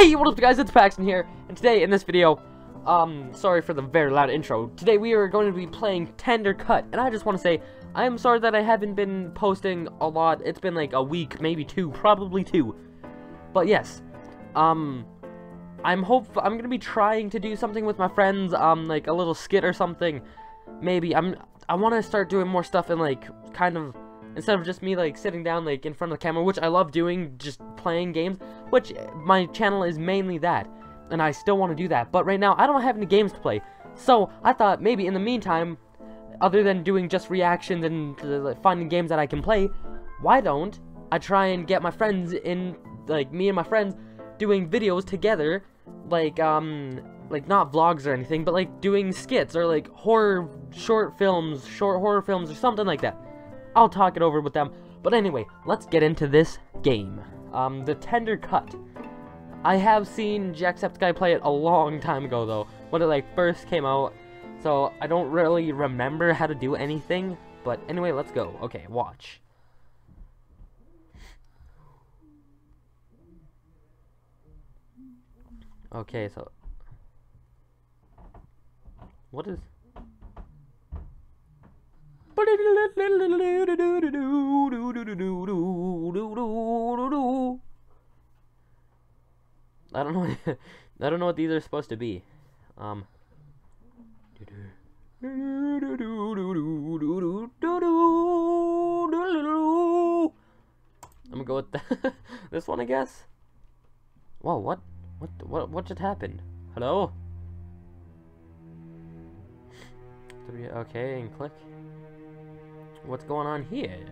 Hey, what up guys, it's Paxton here, and today in this video, um, sorry for the very loud intro, today we are going to be playing Tender Cut, and I just want to say, I am sorry that I haven't been posting a lot, it's been like a week, maybe two, probably two, but yes, um, I'm hope I'm gonna be trying to do something with my friends, um, like a little skit or something, maybe, I'm, I want to start doing more stuff and like, kind of, instead of just me like sitting down like in front of the camera which i love doing just playing games which my channel is mainly that and i still want to do that but right now i don't have any games to play so i thought maybe in the meantime other than doing just reactions and uh, finding games that i can play why don't i try and get my friends in like me and my friends doing videos together like um like not vlogs or anything but like doing skits or like horror short films short horror films or something like that I'll talk it over with them. But anyway, let's get into this game. Um, the Tender Cut. I have seen Jacksepticeye play it a long time ago, though, when it, like, first came out. So, I don't really remember how to do anything. But anyway, let's go. Okay, watch. Okay, so... What is... I don't know. I don't know what these are supposed to be. Um. I'm gonna go with this one, I guess. Whoa! What? What? What? What just happened? Hello? Okay, and click. What's going on here?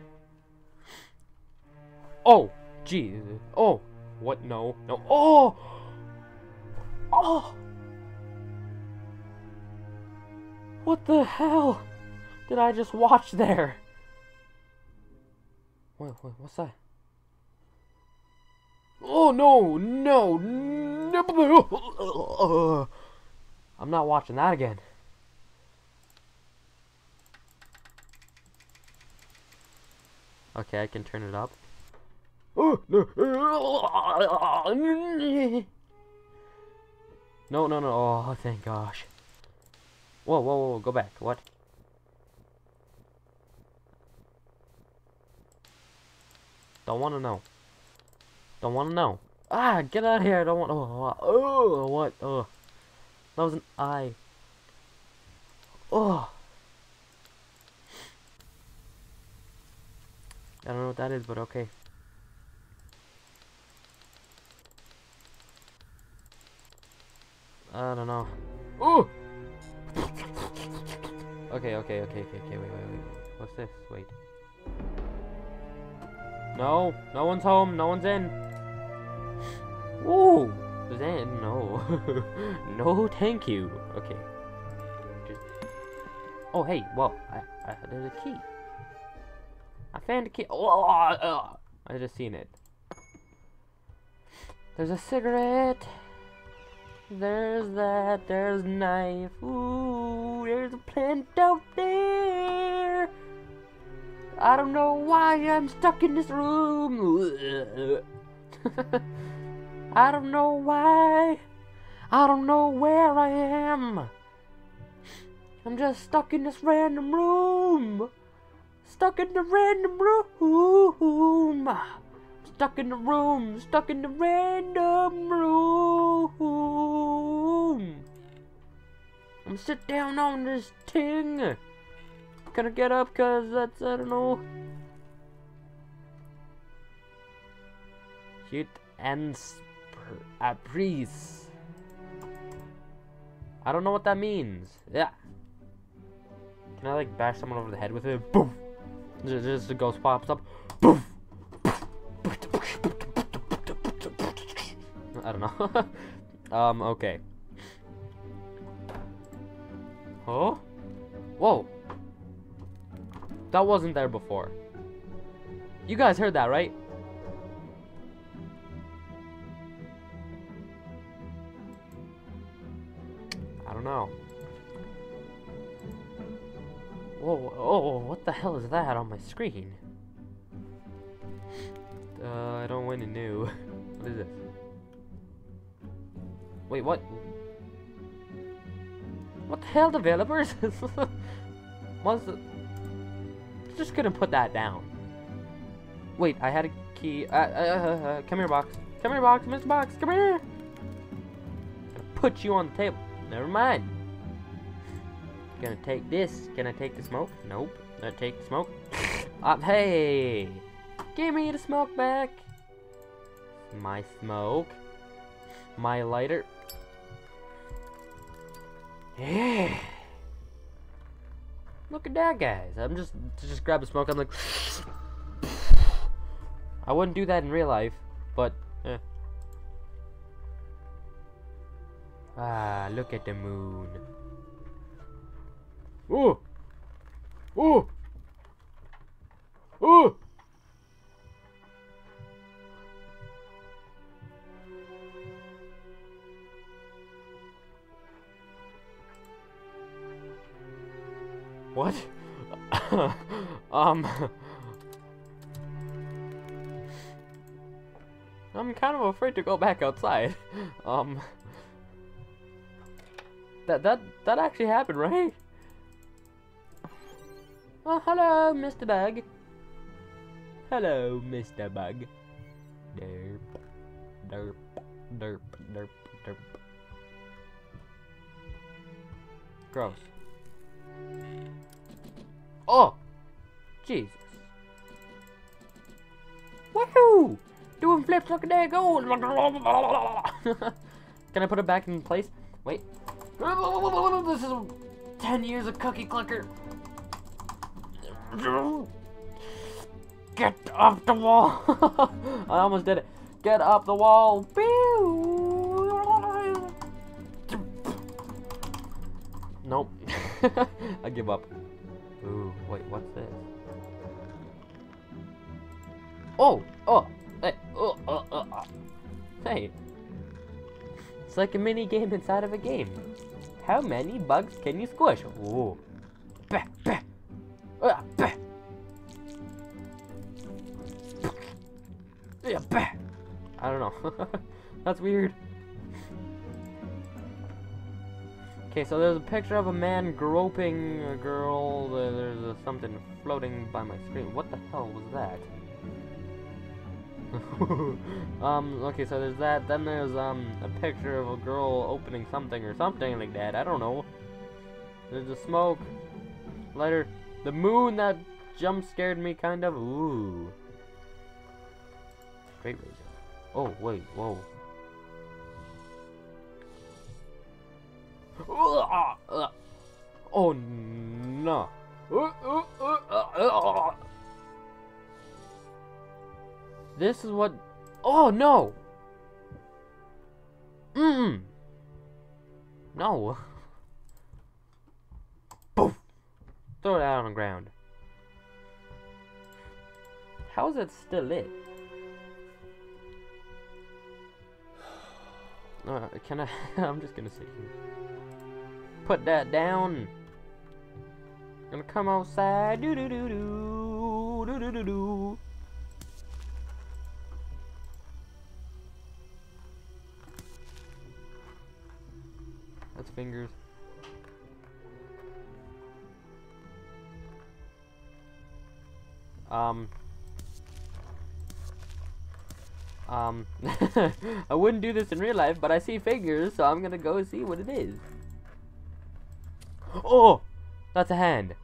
Oh, jeez. Oh, what? No, no. Oh, oh. What the hell did I just watch there? Wait, wait, what's that? Oh no, no, no! I'm not watching that again. Okay, I can turn it up. Oh, no. No, no. Oh, thank gosh. Whoa, whoa, whoa, go back. What? Don't want to know. Don't want to know. Ah, get out of here. I don't want. Oh, oh, what? Oh, that was an eye. Oh. I don't know what that is, but okay. I don't know. Ooh! Okay, okay, okay, okay, okay, wait, wait, wait. What's this? Wait. No, no one's home, no one's in. Ooh! Then, no. no, thank you. Okay. Just... Oh, hey, well, I, I, there's a key. I found a key. Oh, oh, oh, oh. I just seen it. There's a cigarette. There's that. There's knife. Ooh, there's a plant out there. I don't know why I'm stuck in this room. I don't know why. I don't know where I am. I'm just stuck in this random room. Stuck in the random room. Stuck in the room. Stuck in the random room. I'm sit down on this thing. Gonna get up cause that's, I don't know. Shoot and a breeze. Uh, I don't know what that means. Yeah. Can I like bash someone over the head with it? Boom! Just the ghost pops up. Boom! I don't know. um, okay. Oh? Whoa. That wasn't there before. You guys heard that, right? I don't know. Whoa, oh, what the hell is that on my screen? Uh, I don't win new. what Wait, what? What the hell, developers? What's the... Just gonna put that down. Wait, I had a key. Uh, uh, uh, uh, come here, box. Come here, box. Mr. Box, come here. Put you on the table. Never mind. Gonna take this. Can I take the smoke? Nope. Gonna take the smoke. Uh, hey! Give me the smoke back. My smoke. My lighter. Yeah. Look at that, guys. I'm just just grab a smoke. I'm like, I wouldn't do that in real life, but eh. Ah, look at the moon. Ooh, ooh. Um. I'm kind of afraid to go back outside. Um. That that that actually happened, right? Oh, hello, Mr. Bug. Hello, Mr. Bug. Derp, derp, derp, derp, derp. Gross. Oh! Jesus. Woohoo! Doing flips, at that go! Can I put it back in place? Wait. This is 10 years of cookie clucker. Get off the wall! I almost did it. Get up the wall! Nope. I give up. Ooh, wait, what's this? Oh! Oh! Hey! Oh! Oh! Oh! oh. Hey! It's like a mini game inside of a game. How many bugs can you squish? Ooh. Bah, bah. Uh, bah. Yeah, bah. I don't know. That's weird. Okay, so there's a picture of a man groping a girl. There's a, something floating by my screen. What the hell was that? um, okay, so there's that. Then there's, um, a picture of a girl opening something or something like that. I don't know. There's the smoke. Lighter. The moon that jump scared me, kind of. Ooh. Great razor. Oh, wait, whoa. Oh no. This is what. Oh no. Mm. No. Throw it out on the ground. How is it still lit? Uh, can I? I'm just gonna sit here. Put that down. Gonna come outside. Do do do do do do do do. Fingers. Um. Um, I wouldn't do this in real life, but I see figures, so I'm gonna go see what it is. Oh! That's a hand.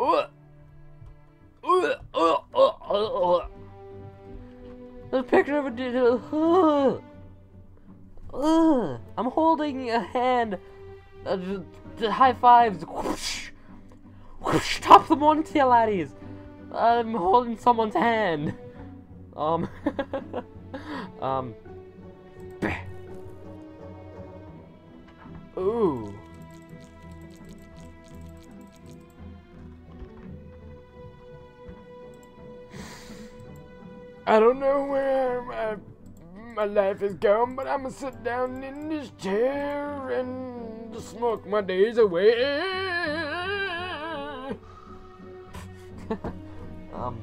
Uh, uh, uh, uh, uh. There's a picture of a dude. Uh, uh, I'm holding a hand. Uh, high fives. Whoosh, whoosh, top them on tail laddies. I'm holding someone's hand. Um. um. Ooh. I don't know where my, my life is going, but I'm gonna sit down in this chair and smoke my days away. um,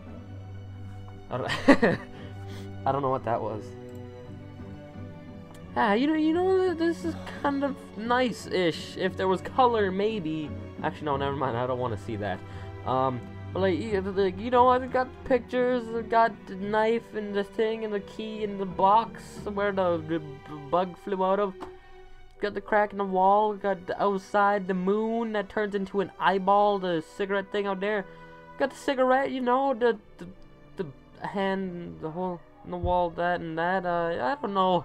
I don't I don't know what that was. Ah, you know, you know, this is kind of nice-ish. If there was color, maybe. Actually, no, never mind. I don't want to see that. Um, but like, you know, I've got pictures. I've got the knife and the thing and the key in the box where the, the bug flew out of. Got the crack in the wall. Got the outside the moon that turns into an eyeball. The cigarette thing out there. Got the cigarette. You know, the the, the hand, the hole in the wall. That and that. Uh, I don't know.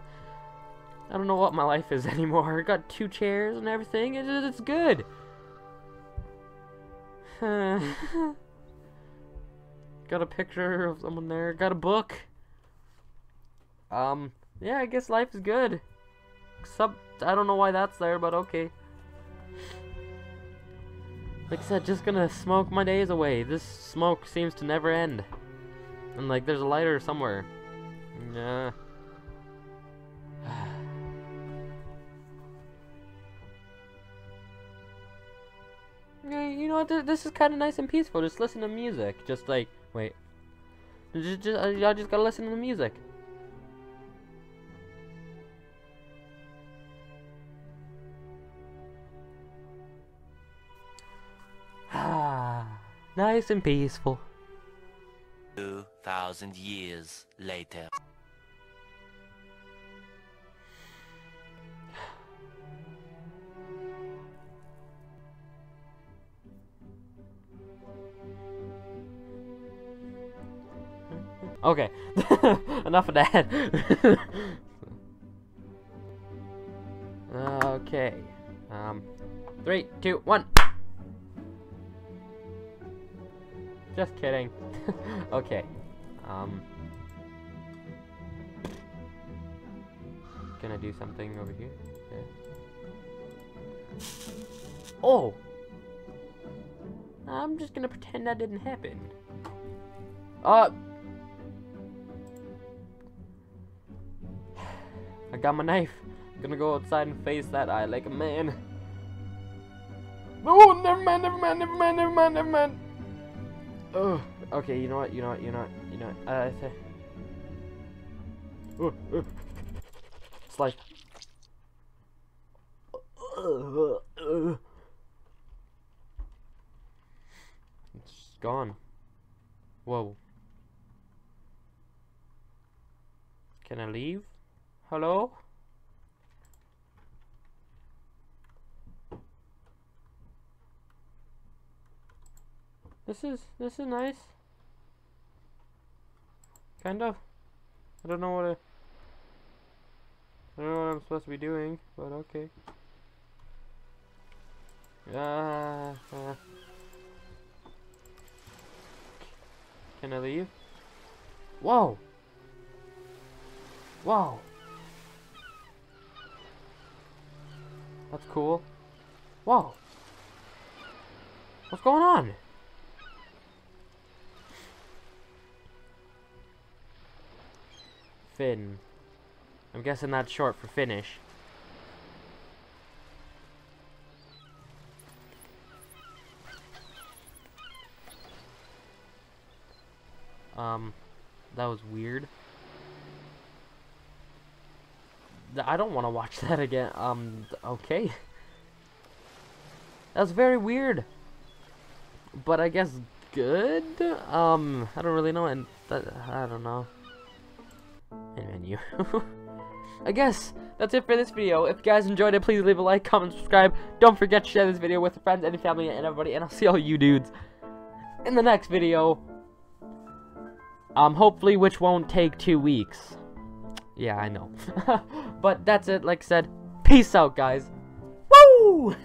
I don't know what my life is anymore. Got two chairs and everything. It, it's good. Got a picture of someone there. Got a book. Um, yeah, I guess life is good. Except, I don't know why that's there, but okay. Like I said, just gonna smoke my days away. This smoke seems to never end. And like, there's a lighter somewhere. Yeah. you know what? This is kind of nice and peaceful. Just listen to music. Just like, wait. Just, just, uh, y'all just gotta listen to the music. Ah, nice and peaceful. 2,000 years later. Okay, enough of that. okay, um, three, two, one. Just kidding. okay, um, gonna do something over here. Oh! I'm just gonna pretend that didn't happen. Uh, I got my knife. I'm gonna go outside and face that eye like a man. Oh, never mind, never mind, never mind, never mind, never mind. Oh, okay, you know what, you know what, you know what, you know what, uh, say. Oh, oh. It's gone. Whoa. Can I leave? Hello? This is this is nice. Kind of. I don't know what I, I don't know what I'm supposed to be doing, but okay. Uh, uh. Can I leave? Whoa! Whoa! That's cool. Whoa. What's going on? Fin. I'm guessing that's short for finish. Um, that was weird. I don't want to watch that again. Um, okay. That's very weird. But I guess good? Um, I don't really know, and I don't know. And menu. I guess that's it for this video. If you guys enjoyed it, please leave a like, comment, subscribe. Don't forget to share this video with your friends and family and everybody, and I'll see all you dudes in the next video. Um, hopefully, which won't take two weeks. Yeah, I know. but that's it. Like I said, peace out, guys. Woo!